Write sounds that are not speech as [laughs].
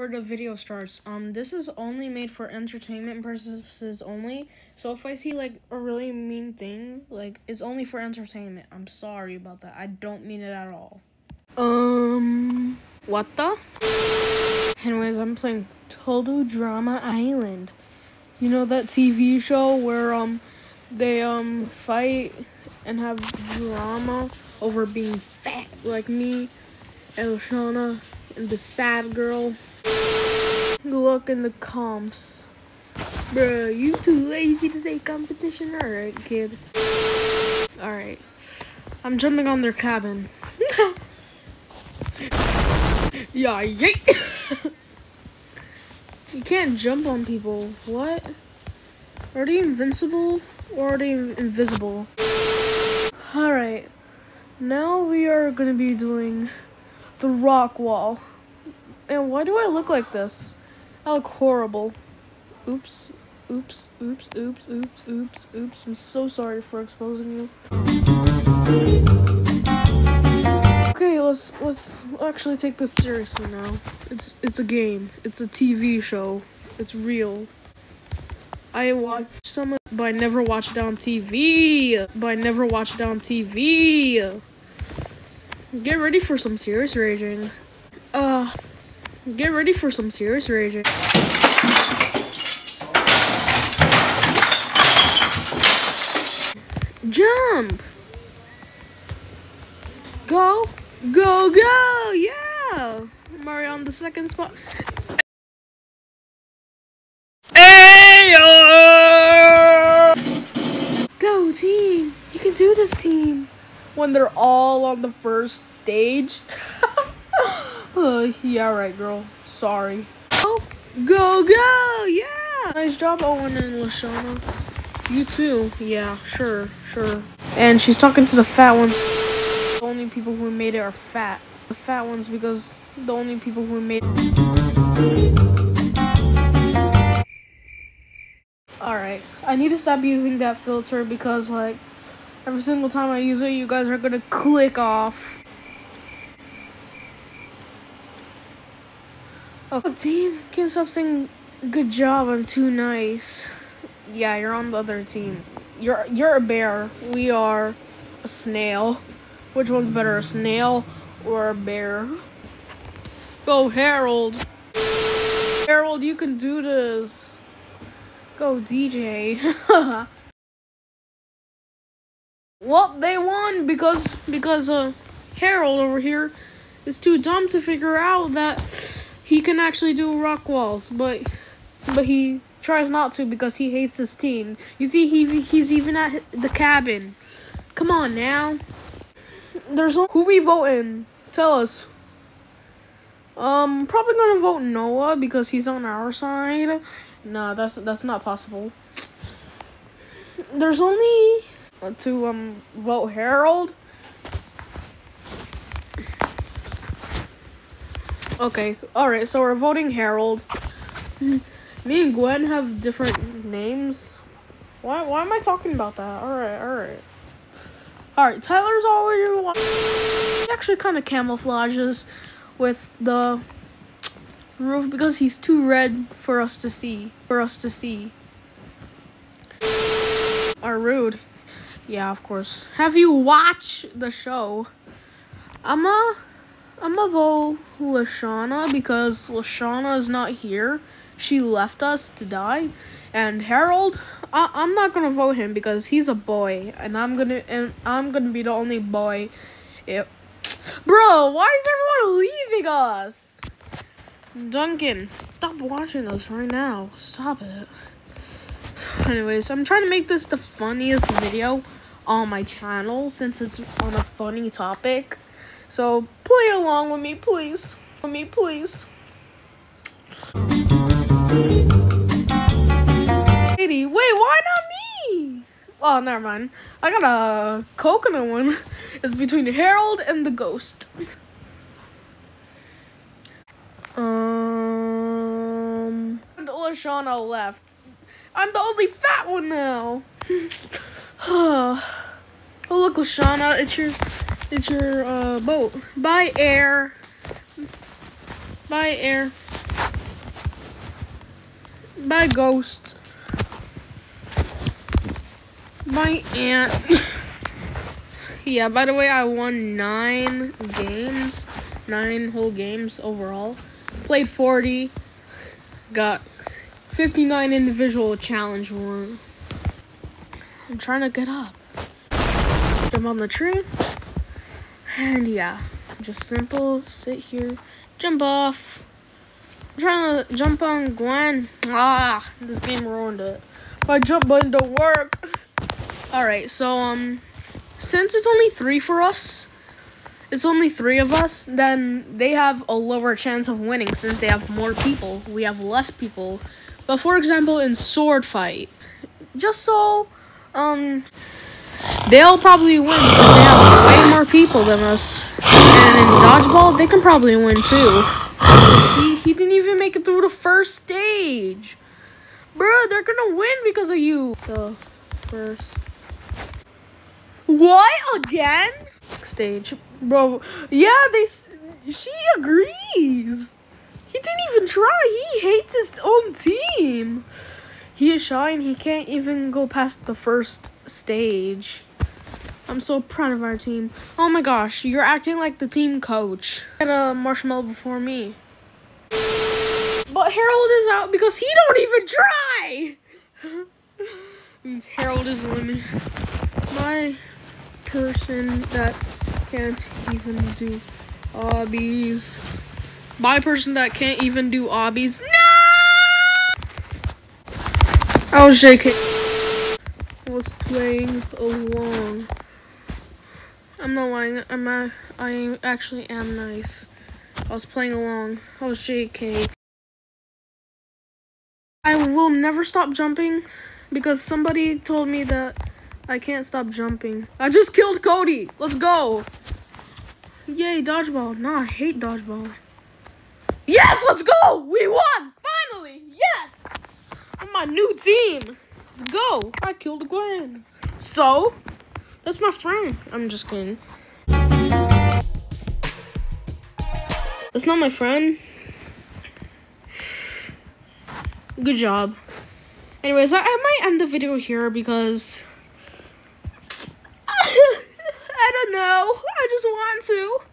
Before the video starts, um, this is only made for entertainment purposes only. So if I see like a really mean thing, like it's only for entertainment. I'm sorry about that. I don't mean it at all. Um, what the? Anyways, I'm playing Total Drama Island. You know that TV show where um they um fight and have drama over being fat like me and Shauna and the sad girl. Good luck in the comps. Bruh, you too lazy to say competition? Alright, kid. Alright. I'm jumping on their cabin. [laughs] yeah, yay! [coughs] you can't jump on people. What? Are they invincible or are they invisible? Alright. Now we are gonna be doing the rock wall. And why do I look like this? I look horrible. Oops. Oops, oops, oops, oops, oops, oops. I'm so sorry for exposing you. Okay, let's let's actually take this seriously now. It's it's a game. It's a TV show. It's real. I watch some, but I never watch it on TV. But I never watch it on TV. Get ready for some serious raging. Uh, get ready for some serious raging. Jump! Go, go, go! Yeah! Mario on the second spot. Hey! Go, team! You can do this, team! When they're all on the first stage. [laughs] uh, yeah, right, girl. Sorry. Go, go, go! Yeah! Nice job, Owen and LeShawna. You too. Yeah, sure, sure. And she's talking to the fat one. The only people who made it are fat. The fat ones because the only people who made it... Alright. I need to stop using that filter because like every single time I use it you guys are gonna click off. Oh team, can't stop saying good job, I'm too nice. Yeah, you're on the other team. You're you're a bear. We are a snail. Which one's better, a snail or a bear? Go Harold. Harold, you can do this. Go DJ. [laughs] well, they won because because uh Harold over here is too dumb to figure out that he can actually do rock walls, but but he tries not to because he hates his team. You see, he he's even at the cabin. Come on now. There's no, who we voting? Tell us. Um, probably gonna vote Noah because he's on our side. Nah, that's that's not possible. There's only to um vote Harold. Okay, all right. So we're voting Harold. Me and Gwen have different names. Why why am I talking about that? Alright, alright. Alright, Tyler's already actually kinda camouflages with the roof because he's too red for us to see. For us to see. Are rude. Yeah, of course. Have you watched the show? I'm a I'm gonna vote LeShawna because LeShawna is not here she left us to die. And Harold, I- I'm not gonna vote him because he's a boy, and I'm gonna and I'm gonna be the only boy. Yep. Bro, why is everyone leaving us? Duncan, stop watching us right now. Stop it. Anyways, I'm trying to make this the funniest video on my channel since it's on a funny topic. So play along with me, please. With me, please. Wait, why not me? Oh, never mind. I got a coconut one. [laughs] It's between Harold and the ghost. Um, and LeShawna left. I'm the only fat one now. oh, [sighs] [sighs] look, LeShawna, it's your, it's your uh, boat. By air. By air. by ghosts. By aunt. [laughs] yeah, by the way, I won nine games. Nine whole games overall. Played 40. Got 59 individual challenge one. I'm trying to get up. Jump on the tree. And yeah, just simple. Sit here. Jump off. I'm trying to jump on Gwen. Ah, this game ruined it. My jump button don't work. Alright, so, um, since it's only three for us, it's only three of us, then they have a lower chance of winning since they have more people. We have less people. But for example, in sword fight, just so, um, they'll probably win because they have way more people than us. And in dodgeball, they can probably win too. He, he didn't even make it through the first stage. Bruh, they're gonna win because of you. The first what again? Stage, bro. Yeah, they. She agrees. He didn't even try. He hates his own team. He is shy and he can't even go past the first stage. I'm so proud of our team. Oh my gosh, you're acting like the team coach. Get a marshmallow before me. But Harold is out because he don't even try. [laughs] Means Harold is eliminated. My person that can't even do obbies. By person that can't even do obbies. No! I was JK. Was playing along. I'm not lying. I'm a, I actually am nice. I was playing along. I was JK. I will never stop jumping because somebody told me that I can't stop jumping. I just killed Cody. Let's go. Yay, dodgeball. Nah, I hate dodgeball. Yes, let's go. We won. Finally. Yes. On my new team. Let's go. I killed Gwen. So, that's my friend. I'm just kidding. That's not my friend. Good job. Anyways, I, I might end the video here because [laughs] I don't know. I just want to.